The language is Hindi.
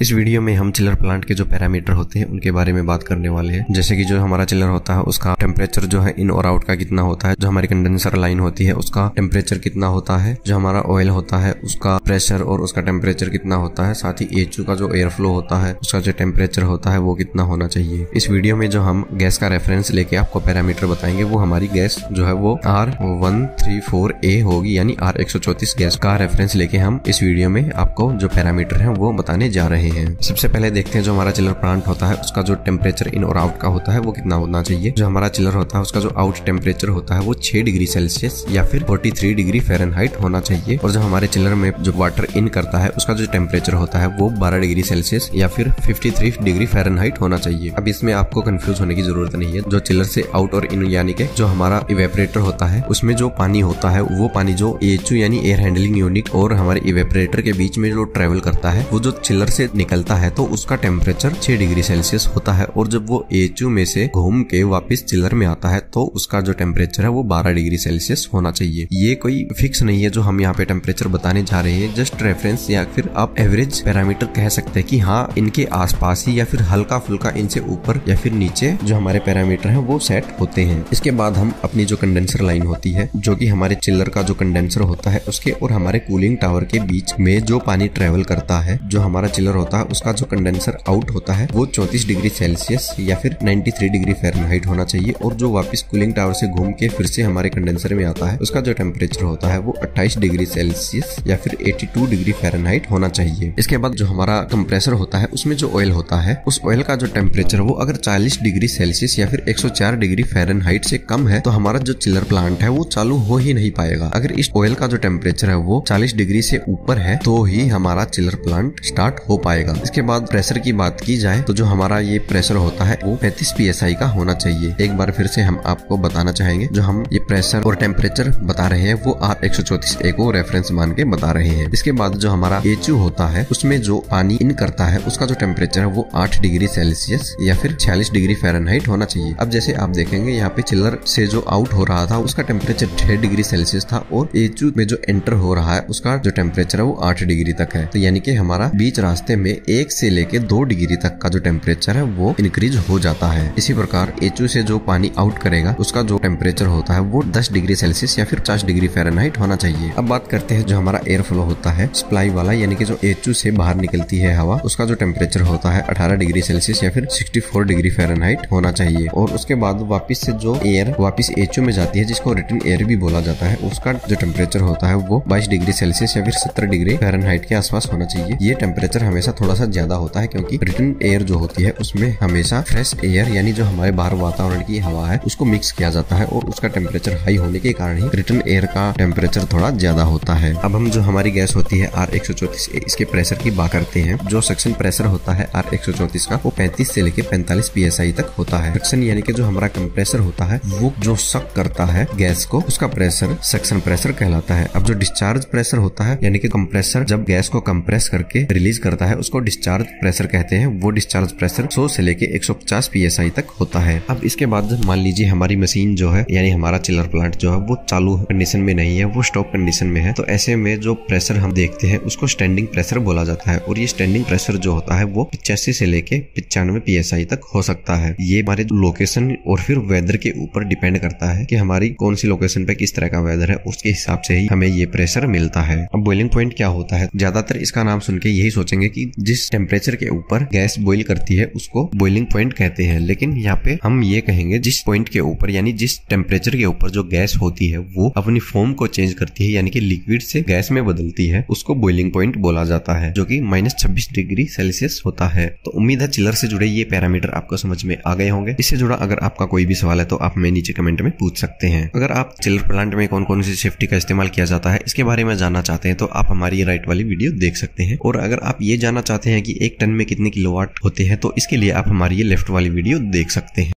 इस वीडियो में हम चिलर प्लांट के जो पैरामीटर होते हैं, उनके बारे में बात करने वाले हैं। जैसे कि जो हमारा चिलर होता है, उसका टेम्परेचर जो है इन और आउट का कितना होता है, जो हमारी कंडेंसर लाइन होती है, उसका टेम्परेचर कितना होता है, जो हमारा ऑयल होता है, उसका प्रेशर और उसका टेम्परेचर कितना होता है, साथ ही एच का जो एयर फ्लो होता है, उसका जो टेम्परेचर होता है, वो कितना होना चाहिए। इस वीडियो में जो हम गैस का रेफरेंस लेके आपको पैरामीटर बताएँगे, वो हमारी गैस जो है, वो R one three four A होगी, यानी आर एक सौ चौतीस गैस का रेफरेंस लेके हम इस वीडियो में आपको जो पैरामीटर है, वो बताने जा रहे हैं। सबसे पहले देखते हैं जो हमारा चिलर प्लांट होता है, उसका जो टेम्परेचर इन और आउट का होता है, वो कितना होना चाहिए। जो हमारा चिलर होता है, उसका जो आउट टेम्परेचर होता है, वो छह डिग्री सेल्सियस या फिर फोर्टी थ्री डिग्री फेरनहाइट होना चाहिए। और जो हमारे चिलर में जो वाटर इन करता है, उसका जो टेम्परेचर होता है, वो बारह डिग्री सेल्सियस या फिर फिफ्टी थ्री डिग्री फेरनहाइट होना चाहिए। अब इसमें आपको कंफ्यूज होने की ज़रूरत नहीं है। जो चिलर से आउट और इन यानी के जो हमारा इवेपरेटर होता है, उसमें जो पानी होता है, वो पानी जो एच यानी एयर हैंडलिंग यूनिट और हमारे इवेपरेटर के बीच में जो ट्रेवल करता है, वो जो चिलर से निकलता है तो उसका टेम्परेचर 6 डिग्री सेल्सियस होता है और जब वो एचयू में से घूम के वापस चिलर में आता है तो उसका जो टेम्परेचर है वो 12 डिग्री सेल्सियस होना चाहिए। ये कोई फिक्स नहीं है जो हम यहाँ पे टेम्परेचर बताने जा रहे हैं जस्ट रेफरेंस या फिर आप एवरेज पैरामीटर कह सकते हैं कि हाँ इनके आसपास ही या फिर हल्का फुल्का इनसे ऊपर या फिर नीचे जो हमारे पैरामीटर है वो सेट होते हैं। इसके बाद हम अपनी जो कंडेंसर लाइन होती है, जो की हमारे चिल्लर का जो कंडेंसर होता है, उसके और हमारे कूलिंग टावर के बीच में जो पानी ट्रेवल करता है, जो हमारा चिलर होता है, उसका जो कंडेंसर आउट होता है, वो 34 डिग्री सेल्सियस या फिर 93 डिग्री फेरनहाइट होना चाहिए और जो वापस कूलिंग टावर से घूम के फिर से हमारे कंडेंसर में आता है, उसका जो टेम्परेचर होता है, वो 28 डिग्री सेल्सियस या फिर 82 डिग्री फेरनहाइट होना चाहिए। इसके बाद जो हमारा कंप्रेसर होता है, उसमें जो ऑयल होता है, उस ऑयल का जो टेम्परेचर वो अगर 40 डिग्री सेल्सियस या फिर 104 डिग्री फेरनहाइट से कम है तो हमारा जो चिलर प्लांट है, वो चालू हो ही नहीं पाएगा। अगर इस ऑयल का जो टेम्परेचर है, वो 40 डिग्री से ऊपर है तो ही हमारा चिलर प्लांट स्टार्ट हो पाएगा। इसके बाद प्रेशर की बात की जाए तो जो हमारा ये प्रेशर होता है, वो पैंतीस पी का होना चाहिए। एक बार फिर से हम आपको बताना चाहेंगे, जो हम ये प्रेशर और टेम्परेचर बता रहे हैं, वो आर एक ए को रेफरेंस मान के बता रहे हैं। इसके बाद जो हमारा एचयू होता है, उसमें जो पानी इन करता है, उसका जो टेम्परेचर है, वो आठ डिग्री सेल्सियस या फिर छियालीस डिग्री फेरनहाइट होना चाहिए। अब जैसे आप देखेंगे, यहाँ पे चिल्लर से जो आउट हो रहा था, उसका टेम्परेचर छह डिग्री सेल्सियस था और एचयू में जो एंटर हो रहा है, उसका जो टेम्परेचर है, वो आठ डिग्री तक है। तो यानी कि हमारा बीच रास्ते में एक से लेके दो डिग्री तक का जो टेम्परेचर है, वो इंक्रीज हो जाता है। इसी प्रकार एचयू से जो पानी आउट करेगा, उसका जो टेम्परेचर होता है, वो 10 डिग्री सेल्सियस या फिर 50 डिग्री फेरनहाइट होना चाहिए। अब बात करते हैं जो हमारा एयर फ्लो होता है सप्लाई वाला, यानी कि जो एचयू से बाहर निकलती है हवा, उसका जो टेम्परेचर होता है 18 डिग्री सेल्सियस या फिर 64 डिग्री फेरनहाइट होना चाहिए। और उसके बाद वापिस से जो एयर वापिस एच में जाती है, जिसको रिटर्न एयर भी बोला जाता है, उसका जो टेम्परेचर होता है, वो बाईस डिग्री सेल्सियस या फिर सत्तर डिग्री फेरनहाइट के आसपास होना चाहिए। ये टेम्परेचर हमेशा थोड़ा सा ज़्यादा होता है क्योंकि रिटर्न एयर जो होती है, उसमें हमेशा फ्रेश एयर यानी जो हमारे बाहर वातावरण की हवा है, उसको मिक्स किया जाता है और उसका टेम्परेचर हाई होने के कारण ही रिटर्न एयर का टेम्परेचर थोड़ा ज़्यादा होता है। अब हम जो हमारी गैस होती है आर एक इसके प्रेशर की बात करते हैं। जो सक्शन प्रेशर होता है आर एक का, वो पैंतीस से लेकर पैंतालीस पी तक होता है। सक्शन यानी कि जो हमारा कंप्रेसर होता है, वो जो सक करता है गैस को, उसका प्रेशर सक्शन प्रेशर कहलाता है। अब जो डिस्चार्ज प्रेशर होता है, यानी कि कंप्रेसर जब गैस को कंप्रेस करके रिलीज़ करता है उसको डिस्चार्ज प्रेशर कहते हैं। वो डिस्चार्ज प्रेशर 100 से लेके 150 पीएसआई तक होता है। अब इसके बाद मान लीजिए हमारी मशीन जो है, यानी हमारा चिलर प्लांट जो है, वो चालू कंडीशन में नहीं है, वो स्टॉप कंडीशन में है। तो ऐसे में जो प्रेशर हम देखते हैं, उसको स्टैंडिंग प्रेशर बोला जाता है। और ये स्टैंडिंग प्रेशर जो होता है, वो पिचासी से लेके पिचानवे पीएसआई तक हो सकता है। ये हमारे लोकेशन और फिर वेदर के ऊपर डिपेंड करता है कि हमारी कौन सी लोकेशन पे किस तरह का वेदर है। उसके हिसाब से ही हमें ये प्रेशर मिलता है। अब बॉइलिंग पॉइंट क्या होता है? ज़्यादातर इसका नाम सुन के यही सोचेंगे कि जिस टेम्परेचर के ऊपर गैस बॉइल करती है, उसको बॉइलिंग पॉइंट कहते हैं। लेकिन यहाँ पे हम ये कहेंगे, जिस पॉइंट के ऊपर, यानी जिस टेम्परेचर के ऊपर जो गैस होती है, वो अपनी फॉर्म को चेंज करती है, यानी कि लिक्विड से गैस में बदलती है, उसको बॉइलिंग पॉइंट बोला जाता है, जो कि माइनस छब्बीस डिग्री सेल्सियस होता है। तो उम्मीद है चिलर से जुड़े ये पैरामीटर आपको समझ में आ गए होंगे। इससे जुड़ा अगर आपका कोई भी सवाल है तो आप हमें नीचे कमेंट में पूछ सकते हैं। अगर आप चिलर प्लांट में कौन कौन सी सेफ्टी का इस्तेमाल किया जाता है, इसके बारे में जानना चाहते हैं तो आप हमारी राइट वाली वीडियो देख सकते हैं। और अगर आप ये जानना चाहते हैं कि एक टन में कितने किलोवाट होते हैं तो इसके लिए आप हमारी ये लेफ़्ट वाली वीडियो देख सकते हैं।